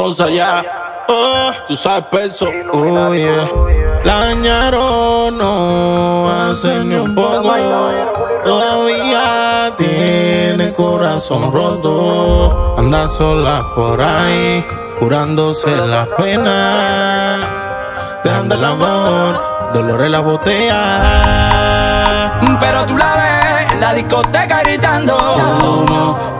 entonces ya. Oh, tú sabes peso. Oh, yeah. La dañaron, no hace ni un poco. Todavía tiene corazón roto. Anda sola por ahí, curándose la pena. Dejando el amor, dolor en la botella. Pero tú la ves en la discoteca gritando. Pepa,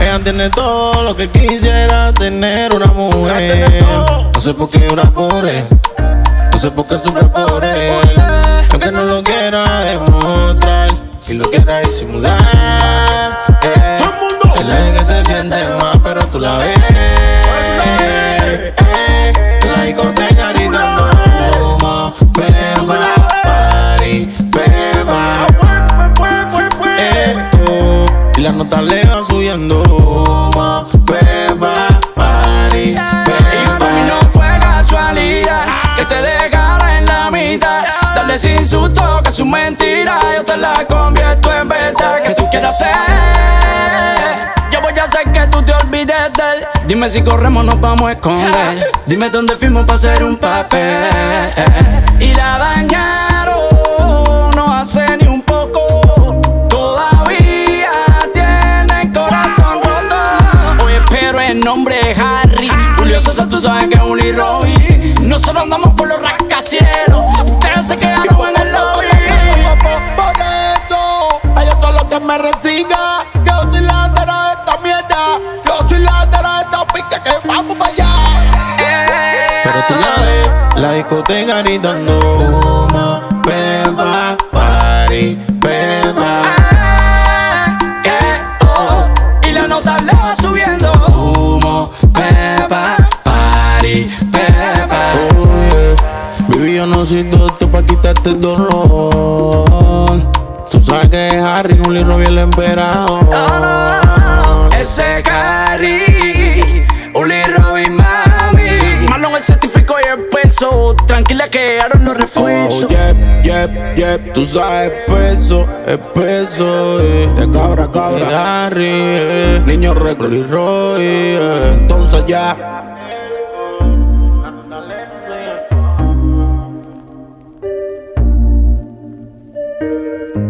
Ella tiene todo lo que quisiera tener una mujer. No sé por qué llora por él. No sé por qué sufre por él. Aunque no lo quiera demostrar y lo quiera disimular. Eh, se le ve que se siente oh, y la nota le va subiendo humo, beba, party, Y para mí beba. no fue casualidad que te dejara en la mitad. Dale sin susto que su mentira yo te la convierto en verdad. Que tú quieras ser, yo voy a hacer que tú te olvides de él. Dime si corremos, nos vamos a esconder. Dime dónde fuimos para hacer un papel. Y la dañaron, nombre es Harry. Julio César, tú sabes que es un Lee Robbie. Nosotros andamos por los rascacielos. Ustedes se quedaron en el lobby. Por eso, ella solo que me resiga. Yo soy la de esta mierda. Yo soy la de esta pica que vamos para allá. Pero tú la ves, la discoteca gritando humo, beba, party, beba. No soy doctor pa' quitarte el dolor. Tú sabes que es Harry, un libro bien el emperador. Ese Harry, Uli Robin, mami. Marlon el certificó y el peso. Tranquila que Aaron no refuerzo. Oh, yep, yep, yep, tú sabes peso, es peso, eh. De cabra, cabra, de Harry, eh. Niño récord y Roy, eh. Entonces ya, Música